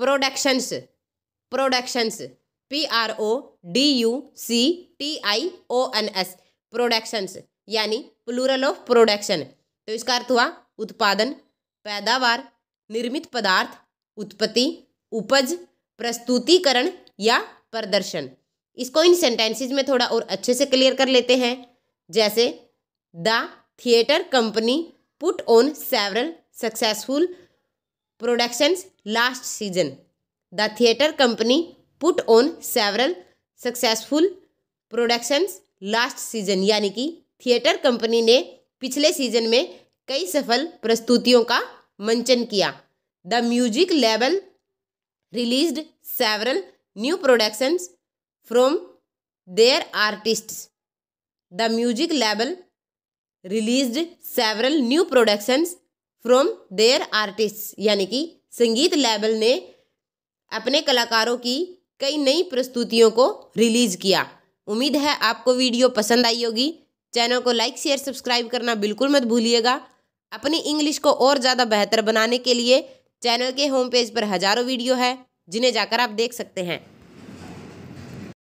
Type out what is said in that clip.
Productions productions P R O D U C T I O N S productions, यानी plural of production तो इसका अर्थ हुआ उत्पादन, पैदावार, निर्मित पदार्थ, उत्पत्ति, उपज, प्रस्तुतिकरण या प्रदर्शन। इसको इन सेंटेंसेस में थोड़ा और अच्छे से क्लियर कर लेते हैं। जैसे the theatre company put on several successful productions last season. The theatre company put on several successful productions last season, यानी कि थिएटर कंपनी ने पिछले सीज़न में कई सफल प्रस्तुतियों का मंचन किया। The music level released several new productions from their artists. The music level released several new productions from their artist यानी कि संगीत लेबल ने अपने कलाकारों की कई नई प्रस्तुतियों को रिलीज़ किया। उम्मीद है आपको वीडियो पसंद आई होगी। चैनल को लाइक शेयर सब्सक्राइब करना बिल्कुल मत भूलिएगा। अपनी इंग्लिश को और ज़्यादा बेहतर बनाने के लिए चैनल के होम पेज पर हज़ारों वीडियो है, जिन्हें जाकर आप देख सकते हैं।